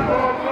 Vai,